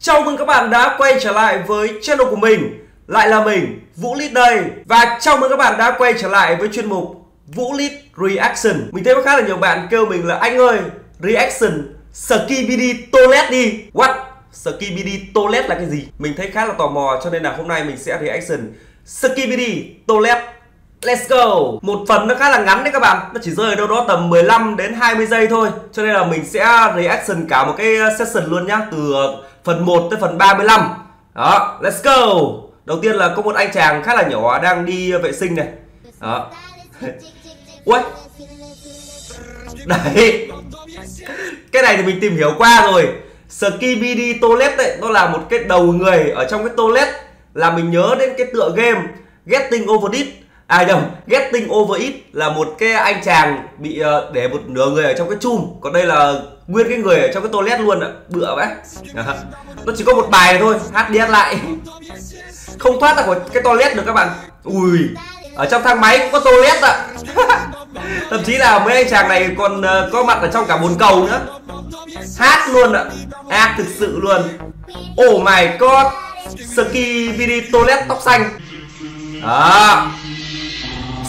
Chào mừng các bạn đã quay trở lại với channel của mình. Lại là mình, Vũ Lít đây. Và chào mừng các bạn đã quay trở lại với chuyên mục Vũ Lít Reaction. Mình thấy có khá là nhiều bạn kêu mình là Anh ơi, reaction Skibidi Toilet đi. What? Skibidi Toilet là cái gì? Mình thấy khá là tò mò cho nên là hôm nay mình sẽ reaction. Skibidi Toilet. Let's go. Một phần nó khá là ngắn đấy các bạn. Nó chỉ rơi ở đâu đó tầm 15 đến 20 giây thôi. Cho nên là mình sẽ reaction cả một cái uh, session luôn nhá. Từ uh, phần 1 tới phần 35 Đó, let's go. Đầu tiên là có một anh chàng khá là nhỏ đang đi uh, vệ sinh này. Đó. Ui Đấy. Cái này thì mình tìm hiểu qua rồi. Skibidi Toilet đấy Nó là một cái đầu người ở trong cái toilet. Là mình nhớ đến cái tựa game Getting Over It À nhầm, Getting Over It là một cái anh chàng bị ờ, để một nửa người ở trong cái chum. Còn đây là nguyên cái người ở trong cái toilet luôn ạ. Bựa vậy Nó chỉ có một bài này thôi, hát đi hát lại. Không thoát ra khỏi cái toilet được các bạn. Ui, ở trong thang máy cũng có toilet ạ. Thậm chí là mấy anh chàng này còn ờ, có mặt ở trong cả bồn cầu nữa. Hát luôn ạ. Ác thực sự luôn. Oh my god Ski Vidi Toilet tóc xanh. Đó.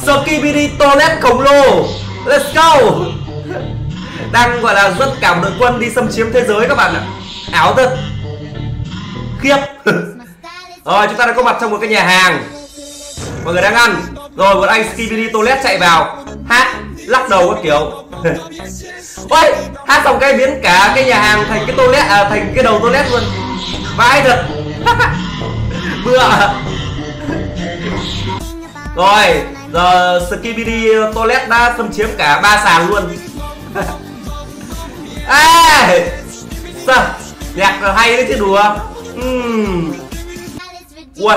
Skibidi Toilet khổng lồ. Let's go. Đang gọi là dẫn cả một đội quân đi xâm chiếm thế giới các bạn ạ. Áo thật. Khiếp. Rồi chúng ta đã có mặt trong một cái nhà hàng. Mọi người đang ăn. Rồi một anh Skibidi Toilet chạy vào. Hát lắc đầu các kiểu. Ôi Hát xong cái biến cả cái nhà hàng thành cái toilet à, Thành cái đầu toilet luôn. Vãi thật. Bựa rồi, Giờ Skibidi Toilet đã phân chiếm cả ba sàn luôn. Ê, Sao? Nhạc là hay đấy chứ đùa. Uhm. Ui.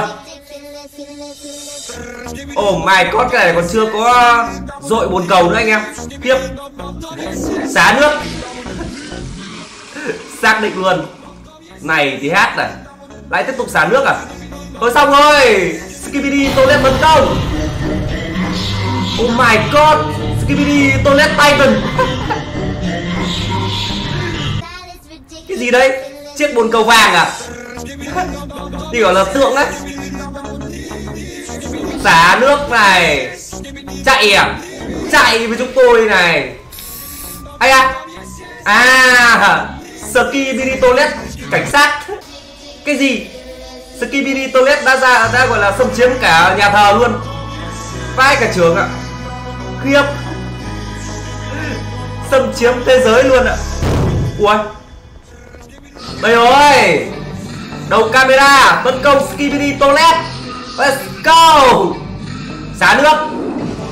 Oh my god, cái này còn chưa có dội bồn cầu nữa anh em. Tiếp. Xá nước. Xác định luôn. Này thì hát này. Lại tiếp tục xả nước à? Thôi xong rồi. Skibidi Toilet tấn công. Oh my god. Skibidi, Toilet Titan. Cái gì đấy? Chiếc bồn cầu vàng à? Thì gọi là tượng đấy. Xả nước này. Chạy à? Chạy với chúng tôi này. Ai à? À Skibidi Toilet Cảnh sát. Cái gì? Skibidi Toilet đã ra, đã gọi là xâm chiếm cả nhà thờ luôn. Vai cả trường ạ khiếp. Xâm chiếm thế giới luôn ạ. Ui. Đây rồi. Đầu camera tấn công skibidi toilet. Let's go. Xả nước.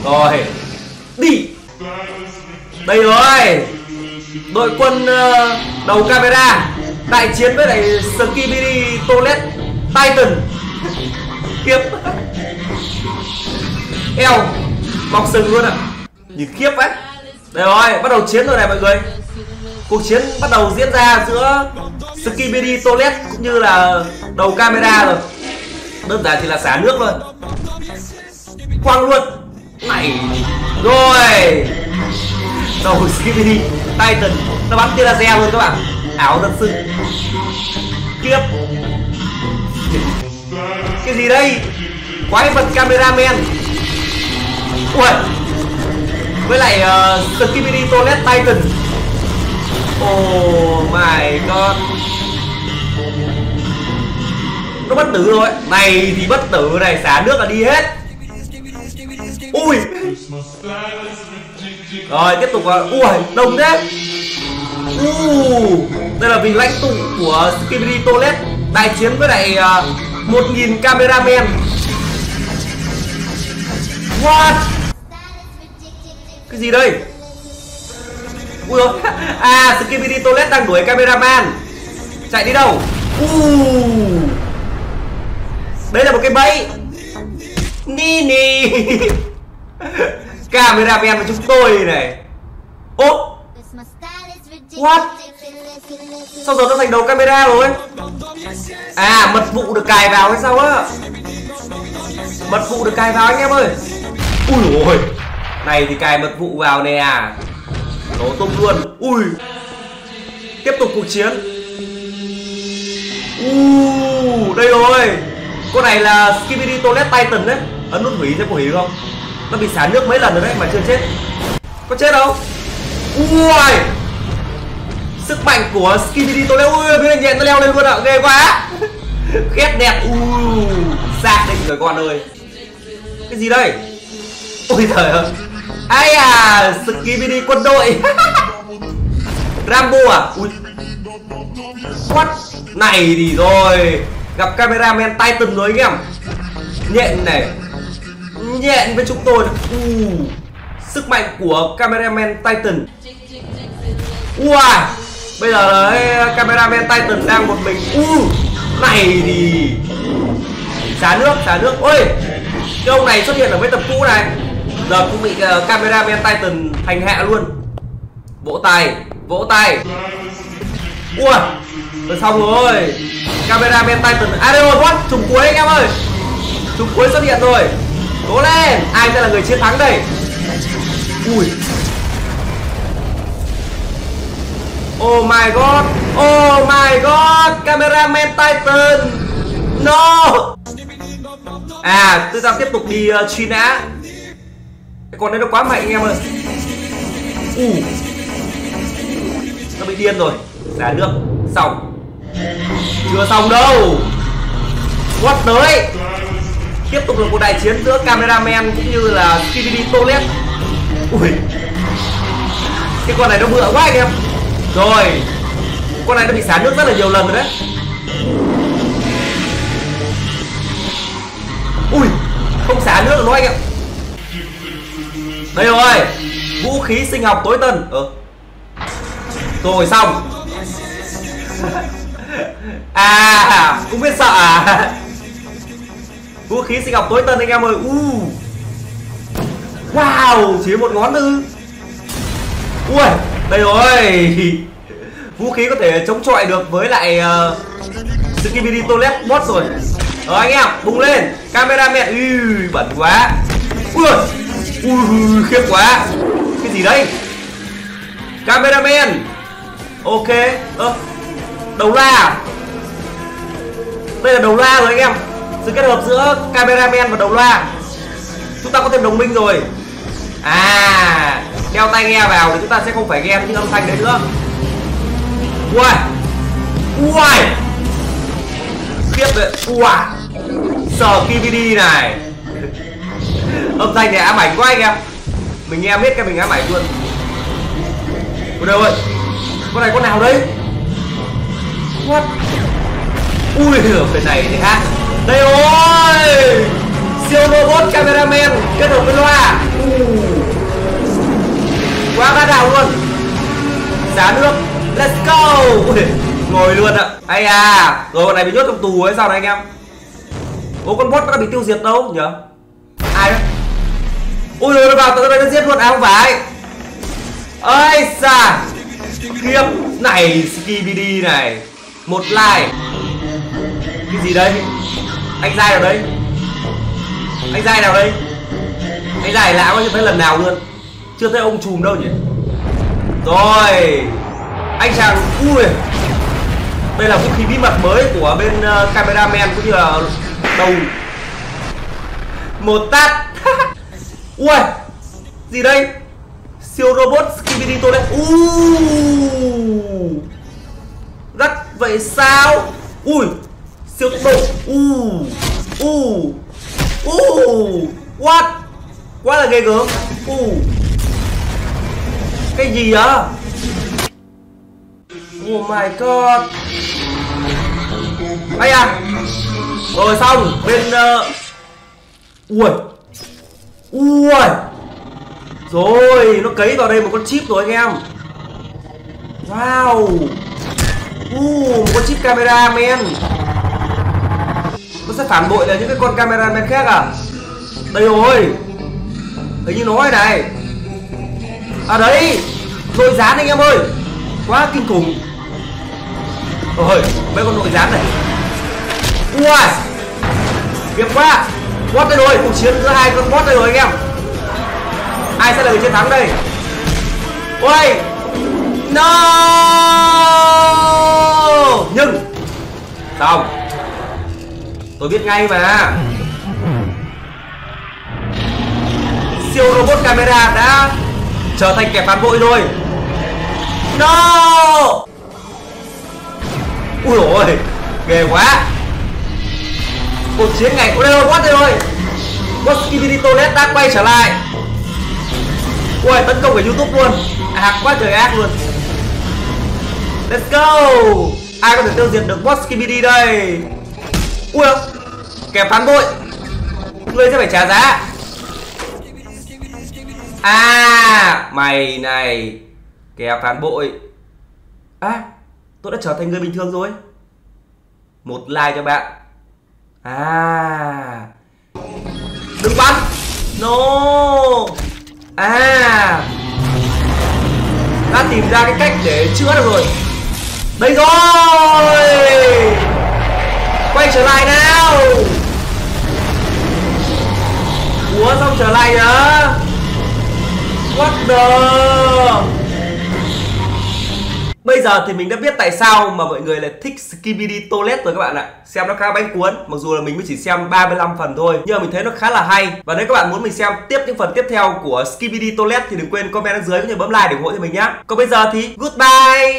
Rồi. Đi. Đây rồi. Đội quân ờ, đầu camera, đại chiến với lại skibidi toilet. Titan. Kiếp eo mọc sừng luôn ạ à. nhìn khiếp ấy đây rồi, bắt đầu chiến rồi này mọi người. Cuộc chiến bắt đầu diễn ra giữa skibidi toilet cũng như là đầu camera rồi. Đơn giản thì là xả nước thôi. Quăng luôn. Này. Rồi. Đầu skibidi titan nó bắn tia laser luôn các bạn. Ảo thật sự. Kiếp. Cái gì đây? Quái vật cameraman. Ui Với lại ờ, uh, Skibidi Toilet Titan. Oh my god. Nó bất tử rồi. Này thì bất tử này Xả nước là đi hết. Ui. Rồi tiếp tục uh, Ui đông thế. Uh, Đây là vì lãnh tụ của Skibidi Toilet Đại chiến với lại ờ, uh, 1.000 cameraman What? Cái gì đây? Ui à skibidi toilet đang đuổi cameraman. Chạy đi đâu? Uh. đấy là một cái bẫy. Ni ni. Cameraman của chúng tôi này. Ô. What? Sao giờ nó thành đầu camera rồi? À mật vụ được cài vào hay sao á? Mật vụ được cài vào anh em ơi. Ui ôi này thì cài mật vụ vào nè à. Nổ tung luôn. Ui. Tiếp tục cuộc chiến. Uh, đây rồi. Con này là skibidi toilet titan đấy. Ấn nút hủy sẽ có hủy không? Nó bị xả nước mấy lần rồi đấy mà chưa chết. Có chết không? Ui sức mạnh của skibidi toilet ui bên nhện nó leo lên luôn ạ. Ghê quá. Khét đẹp ui xác định rồi con ơi. Cái gì đây? Ôi trời ơi ai à skibidi quân đội. Rambo à? Ui. What? Này thì rồi. Gặp cameraman titan rồi anh em. Nhện này. Nhện với chúng tôi. U sức mạnh của cameraman titan. Wow bây giờ đấy, cameraman titan đang một mình. Uh, này thì. Xả nước xả nước. Ôi. Cái ông này xuất hiện ở với tập cũ này giờ cũng bị ờ, uh, cameraman titan hành hạ luôn. Vỗ tay vỗ tay. Ua rồi xong rồi. Camera men titan à đây rồi what? Trùng cuối anh em ơi. Trùng cuối xuất hiện rồi. Cố lên ai sẽ là người chiến thắng đây? Ui. Oh my god Oh my god Cameraman Titan No. À tôi đang tiếp tục đi uh, truy nã. Cái con đấy nó quá mạnh anh em ơi. Uh. Nó bị điên rồi. Đá nước. Xong. Chưa xong đâu. What tới Tiếp tục là một đại chiến giữa cameraman cũng như là DVD Toilet Ui. Cái con này nó bựa quá anh em. Rồi. Con này nó bị xả nước rất là nhiều lần rồi đấy. Ui. Không xả nước được nó anh ạ đây rồi. Vũ khí sinh học tối tân. Ờ. Rồi xong. À Cũng biết sợ à. Vũ khí sinh học tối tân anh em ơi. Uh. Wow Chỉ một ngón tư Ui Đây rồi. Vũ khí có thể chống chọi được với lại ờ, uh, Skibidi Toilet bot rồi. Rồi anh em bùng lên. Cameraman Ui bẩn quá. Ui Ui khiếp quá. Cái gì đây Cameraman. Ok. Ơ, Đầu la? À? Đây là đầu la rồi anh em. Sự kết hợp giữa cameraman và đầu loa chúng ta có thêm đồng minh rồi. À đeo tai nghe vào thì chúng ta sẽ không phải nghe những âm thanh đấy nữa. Ui ui khiếp đấy. Wow sờ KVD này âm thanh này ám ảnh quá anh em. Mình nghe biết cái mình ám ảnh luôn. Ôi đâu ơi? Con này con nào đấy? What? Ui ở bên này thì hát. Đây rồi! Siêu robot cameraman kết hợp với loa. Quá bá đạo luôn. Giá nước. Let's go! Ui, ngồi luôn ạ. Hay à rồi con này bị nhốt trong tù ấy sao này anh em? Ô con bot nó đã bị tiêu diệt đâu nhỉ ui rồi nó vào tao nó giết luôn. À không phải. Ơi xa kiếp này skibidi này. Một like. Cái gì đây anh dai nào đây anh dai nào đây anh dai lão quá chưa thấy lần nào luôn. Chưa thấy ông chùm đâu nhỉ? Rồi. Anh chàng ui. Đây là vũ khí bí mật mới của bên uh, cameraman cũng như là đầu. Một tát. ui gì đây? Siêu robot skibidi tôi đấy uh gắt vậy sao? Ui, siêu tốc độ. U u u what? Quá là ghê gớm. U cái gì á oh my god. Ai à rồi xong, bên ờ, uh... ui ui. Rồi nó cấy vào đây một con chip rồi anh em. Wow. Uh, một con chip camera men nó sẽ phản bội là những cái con camera men khác à? Đây rồi. Hình như nó này. À đấy nội gián anh em ơi. Quá kinh khủng. Rồi mấy con nội gián này. Ui. Kịp quá bot đây rồi cuộc chiến giữa hai con bot đây rồi anh em. Ai sẽ là người chiến thắng đây? Ôi no! Nhưng! Xong. Tôi biết ngay mà. Siêu robot camera đã trở thành kẻ phản bội rồi. No! Ui ôi, ghê quá cuộc chiến ngày của đây robot đây rồi Boskibidi Toilet đã quay trở lại. Ui tấn công cả youtube luôn. Ác quá trời ác luôn. Let's go. Ai có thể tiêu diệt được Boskibidi đây? Ui Kẻ phản bội. Ngươi sẽ phải trả giá. À Mày này Kẻ phản bội. À Tôi đã trở thành người bình thường rồi. Một like cho bạn. À. Đừng bắn. No. À. Đã tìm ra cái cách để chữa được rồi. Đây rồi. Quay trở lại nào. Ủa xong trở lại nữa? What the? Bây giờ thì mình đã biết tại sao mà mọi người lại thích Skibidi Toilet rồi các bạn ạ. Xem nó khá bánh cuốn, Mặc dù là mình mới chỉ xem 35 phần thôi, Nhưng mà mình thấy nó khá là hay. Và nếu các bạn muốn mình xem tiếp những phần tiếp theo của Skibidi Toilet Thì đừng quên comment ở dưới cũng như bấm like để ủng hộ cho mình nhé Còn bây giờ thì goodbye!